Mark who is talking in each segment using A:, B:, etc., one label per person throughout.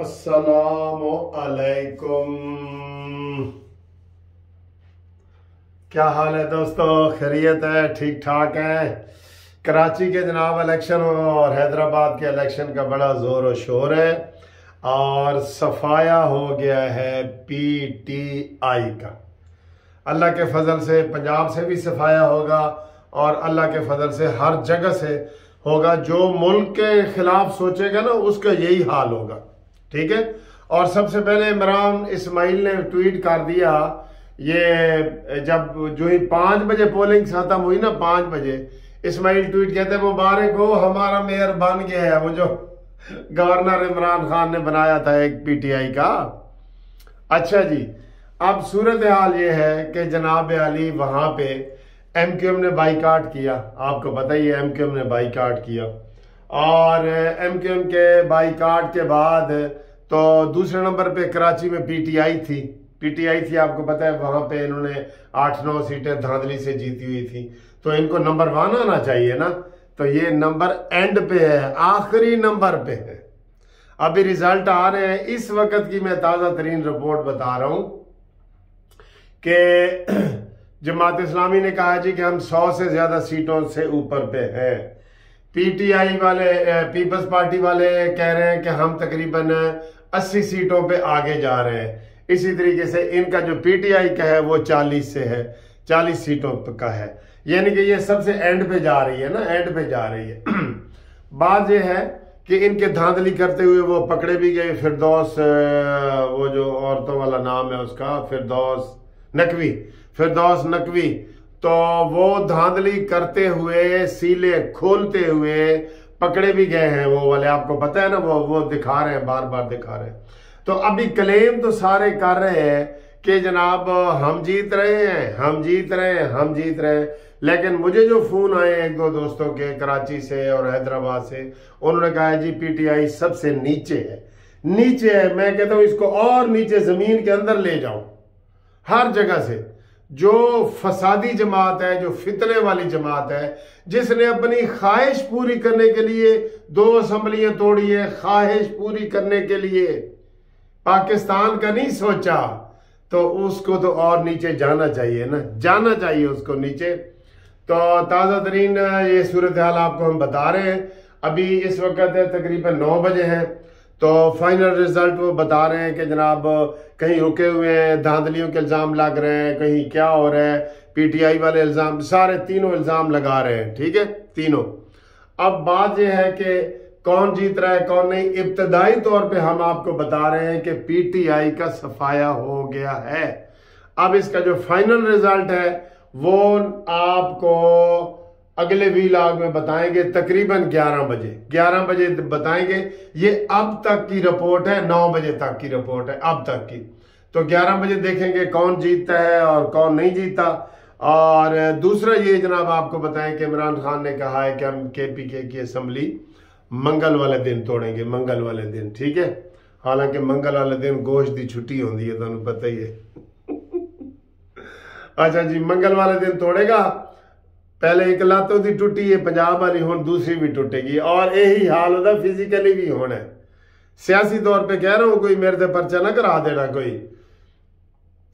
A: अस्सलाम क्या हाल है दोस्तों? खैरियत है? ठीक ठाक है? कराची के जनाब इलेक्शन और हैदराबाद के इलेक्शन का बड़ा ज़ोर और शोर है और सफाया हो गया है पीटीआई का। अल्लाह के फजल से पंजाब से भी सफाया होगा और अल्लाह के फजल से हर जगह से होगा। जो मुल्क के खिलाफ सोचेगा ना, उसका यही हाल होगा। ठीक है? और सबसे पहले इमरान इस्माइल ने ट्वीट कर दिया, ये जब जो ही पाँच बजे पोलिंग खत्म हुई ना, पाँच बजे, इस्माइल ट्वीट कहते हैं, मुबारक हो, हमारा मेयर बन गया है। वो जो गवर्नर इमरान खान ने बनाया था एक पीटीआई का। अच्छा जी, अब सूरत हाल ये है कि जनाब अली वहाँ पे एमक्यूएम ने बाईकाट किया। आपको पता ही है एमक्यूएम ने बाईकाट किया। और एम क्यू एम के बाईकाट के बाद तो दूसरे नंबर पे कराची में पीटीआई थी। पीटीआई थी, आपको पता है, वहाँ पे इन्होंने आठ नौ सीटें धांधली से जीती हुई थी। तो इनको नंबर वन आना चाहिए ना? तो ये नंबर एंड पे है, आखिरी नंबर पे है। अभी रिज़ल्ट आ रहे हैं। इस वक्त की मैं ताज़ा तरीन रिपोर्ट बता रहा हूँ कि जमात इस्लामी ने कहा जी कि हम सौ से ज़्यादा सीटों से ऊपर पे हैं। पीटीआई वाले पीपल्स पार्टी वाले कह रहे हैं कि हम तकरीबन 80 सीटों पे आगे जा रहे हैं। इसी तरीके से इनका जो पीटीआई का है, वो 40 से है। 40 सीटों का है। यानी कि ये सबसे एंड पे जा रही है ना एंड पे जा रही है। बात यह है कि इनके धांधली करते हुए वो पकड़े भी गए फिरदौस वो जो औरतों वाला नाम है उसका, फिरदौस नकवी फिरदौस नकवी। तो वो धांधली करते हुए, सीले खोलते हुए पकड़े भी गए हैं वो वाले। आपको पता है ना, वो वो दिखा रहे हैं बार बार दिखा रहे हैं। तो अभी क्लेम तो सारे कर रहे हैं कि जनाब, हम जीत रहे हैं, हम जीत रहे हैं, हम जीत रहे हैं। लेकिन मुझे जो फ़ोन आए एक दो दोस्तों के, कराची से और हैदराबाद से, उन्होंने कहा है, जी, पीटीआई सबसे नीचे है। नीचे है, मैं कहता हूँ, इसको और नीचे ज़मीन के अंदर ले जाओ, हर जगह से। जो फसादी जमात है, जो फितने वाली जमात है, जिसने अपनी ख्वाहिश पूरी करने के लिए दो असम्बलियाँ तोड़ी है, ख्वाहिश पूरी करने के लिए। पाकिस्तान का नहीं सोचा तो उसको तो और नीचे जाना चाहिए ना, जाना चाहिए उसको नीचे। तो ताज़ा तरीन, ये सूरत हाल आपको हम बता रहे हैं। अभी इस वक्त तकरीबन नौ बजे हैं। तो फाइनल रिज़ल्ट वो बता रहे हैं कि जनाब, कहीं रुके हुए हैं, धांधलियों के इल्ज़ाम लग रहे हैं, कहीं क्या हो रहा है पीटीआई वाले इल्ज़ाम, सारे तीनों इल्ज़ाम लगा रहे हैं, ठीक है? तीनों। अब बात यह है कि कौन जीत रहा है, कौन नहीं, इब्तदाई तौर पे हम आपको बता रहे हैं कि पीटीआई का सफाया हो गया है। अब इसका जो फाइनल रिज़ल्ट है, वो आपको अगले वीलाग में बताएँगे तकरीबन 11 बजे। 11 बजे बताएँगे। ये अब तक की रिपोर्ट है 9 बजे तक की रिपोर्ट है, अब तक की। तो 11 बजे देखेंगे कौन जीतता है और कौन नहीं जीता और दूसरा ये जनाब आपको बताएँ कि इमरान खान ने कहा है कि हम के पी के की असम्बली मंगल वाले दिन तोड़ेंगे, मंगल वाले दिन, ठीक है? हालाँकि मंगल वाले दिन गोश्त की छुट्टी होती है तुम पता ही है। अच्छा जी, मंगल वाले दिन तोड़ेगा। पहले एक लत्त ਉਹਦੀ ਟੁੱਟੀ ਹੈ ਪੰਜਾਬ ਵਾਲੀ ਹੁਣ दूसरी भी टूटेगी और यही हाल होता फिजिकली भी होना है सियासी तौर पे कह रहा हूं कोई मेरे से पर्चा ना करा देना कोई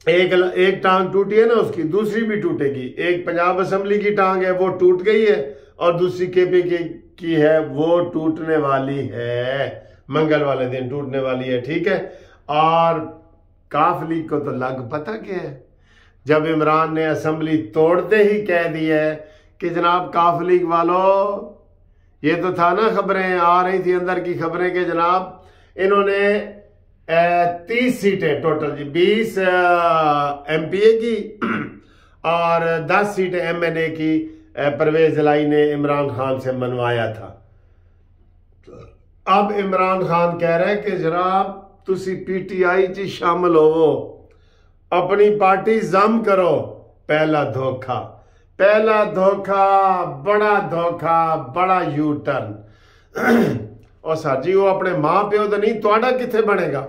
A: एक एक टांग टूटी है ना उसकी दूसरी भी टूटेगी एक पंजाब असेंबली की टांग है वो टूट गई है और दूसरी केपी की, की है वो टूटने वाली है मंगल वाले दिन टूटने वाली है ठीक है और काफ लीग को तो लग पता क्या है जब इमरान ने असेंबली तोड़ते ही कह दिया है कि जनाब काफ लीग वालों ये तो था ना खबरें, आ रही थी अंदर की खबरें कि जनाब इन्होंने तीस सीटें टोटल जी, बीस एमपीए की और दस सीटें एमएनए की परवेज लाई ने इमरान खान से मनवाया था। अब इमरान खान कह रहे हैं कि जनाब तुसी पीटीआई च शामिल होवो, अपनी पार्टी जम करो, पहला धोखा। पहला धोखा बड़ा धोखा बड़ा यू टर्न और सर जी वो अपने माँ प्यो तो नहीं थोड़ा कितने बनेगा?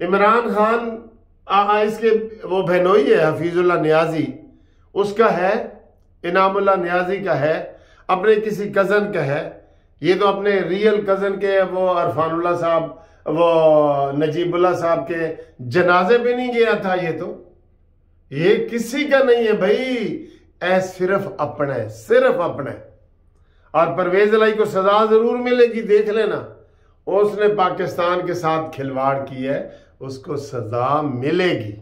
A: इमरान खान आ, आ, इसके वो बहनोई है हफीजुल्ला न्याजी। उसका है इनामुल्ला न्याजी का है अपने किसी कज़न का है। ये तो अपने रियल कज़न के वो अरफानुल्ला साहब वो नजीबुल्ला साहब के जनाजे पे नहीं गया था ये तो। ये किसी का नहीं है भाई। ऐ सिर्फ़ अपने सिर्फ़ अपने। और परवेज लाई को सजा ज़रूर मिलेगी, देख लेना। उसने पाकिस्तान के साथ खिलवाड़ की है, उसको सजा मिलेगी।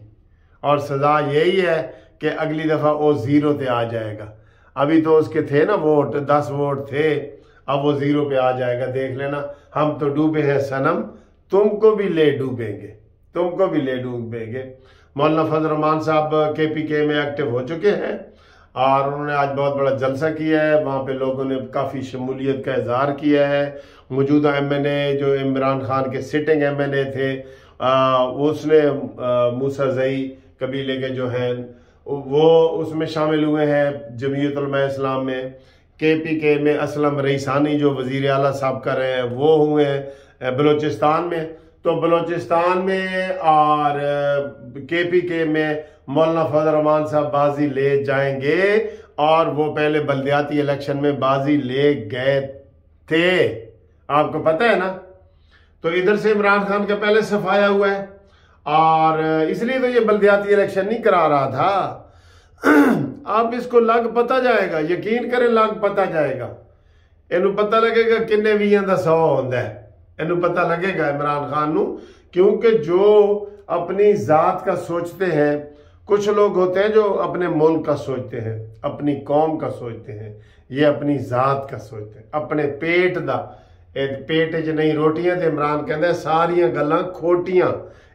A: और सजा यही है कि अगली दफ़ा वो ज़ीरो पे आ जाएगा। अभी तो उसके थे ना वोट, दस वोट थे, अब वो ज़ीरो पे आ जाएगा, देख लेना। हम तो डूबे हैं सनम, तुमको भी ले डूबेंगे। तुमको भी ले डूबेंगे। मौलाना फजल रहमान साहब के पी के में एक्टिव हो चुके हैं और उन्होंने आज बहुत बड़ा जलसा किया है। वहाँ पे लोगों ने काफ़ी शमूलियत का इजहार किया है। मौजूदा एम एन ए जो इमरान खान के सिटिंग एम एन ए थे आ, उसने मूसा जई कबीले के जो हैं वो उसमें शामिल हुए हैं जमीयत इस्लाम में। के पी के में असलम रईसानी जो वज़ीर अला साहब कर रहे हैं वो हुए हैं बलूचिस्तान में। तो बलूचिस्तान में और के पी के में मौलाना फजल रहमान साहब बाजी ले जाएँगे और वो पहले बल्दियाती इलेक्शन में बाजी ले गए थे। आपको पता है ना? तो इधर से इमरान खान का पहले सफाया हुआ है और इसलिए तो ये बल्दियाती इलेक्शन नहीं करा रहा था। आप इसको लग पता जाएगा, यकीन करें लग पता जाएगा। इन पता लगेगा किन्ने भी का सौ होंगे इन पता लगेगा इमरान खान क्योंकि जो अपनी जात का सोचते हैं, कुछ लोग होते हैं जो अपने मुल्क का सोचते हैं, अपनी कौम का सोचते हैं, ये अपनी जात का सोचते हैं। अपने पेट का पेट च नहीं, रोटियाँ तो इमरान कहते सारिया गल् खोटियाँ।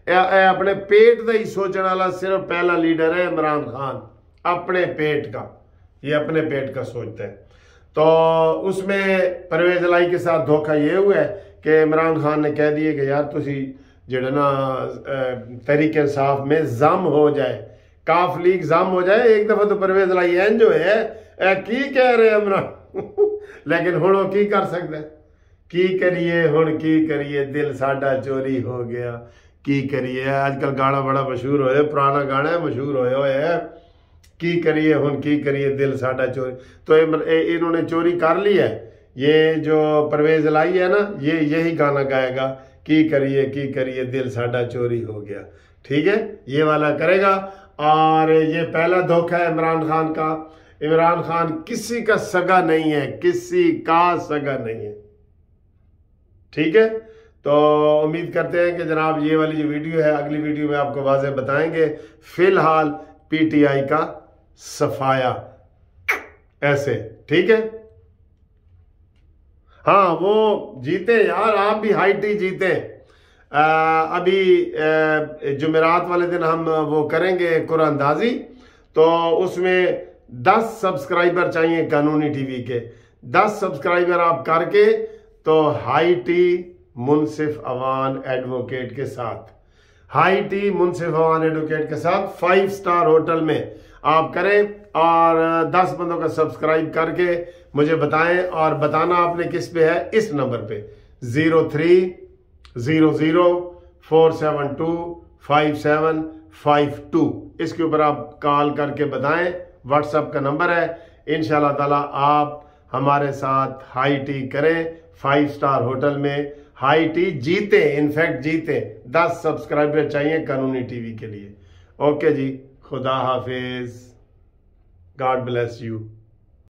A: अपने पेट का ही सोचने वाला सिर्फ़ पहला लीडर है इमरान खान, अपने पेट का, ये अपने पेट का सोचता है। तो उसमें परवेज लाई के साथ धोखा ये हुआ है कि इमरान खान ने कह दिए कि यार तुम जो ना तरीके इंसाफ में जम हो जाए काफ लीग जम हो जाए एक दफ़ा तो परवेज लाई एन जो है ए की कह रहे इमरान लेकिन हूँ की कर सकते की करिए हूँ की करिए दिल साडा चोरी हो गया की करिए अजकल गाना बड़ा मशहूर होया पुराना गाना है मशहूर होया हुआ है की करिए हूँ की करिए दिल साडा चोरी तो इन्होंने चोरी कर ली है ये जो परवेज लाई है ना, ये यही गाना गाएगा, की करिए की करिए, दिल साडा चोरी हो गया। ठीक है? ये वाला करेगा। और ये पहला धोखा है इमरान खान का। इमरान खान किसी का सगा नहीं है, किसी का सगा नहीं है। ठीक है? तो उम्मीद करते हैं कि जनाब ये वाली जो वीडियो है, अगली वीडियो में आपको वाजे बताएँगे। फ़िलहाल पीटीआई का सफाया ऐसे। ठीक है? हाँ वो जीते यार आप भी हाइटी जीते। आ, अभी जुमेरात वाले दिन हम वो करेंगे कुरानदाजी तो उसमें 10 सब्सक्राइबर चाहिए कानूनी टीवी के। 10 सब्सक्राइबर आप करके तो high tea Munsif Awan advocate के साथ high tea Munsif Awan advocate के साथ फाइव स्टार होटल में आप करें और 10 बंदों का सब्सक्राइब करके मुझे बताएँ और बताना आपने किस पे है, इस नंबर पे। Zero three, zero zero, four seven two, five seven five two. इसके ऊपर आप कॉल करके बताएँ। व्हाट्सएप का नंबर है। इन ताला आप हमारे साथ हाई टी करें। फाइव स्टार होटल में हाई टी जीते इनफैक्ट जीते। दस सब्सक्राइबर चाहिए कानूनी टीवी के लिए। Okay ji. Khuda Hafiz. God bless you.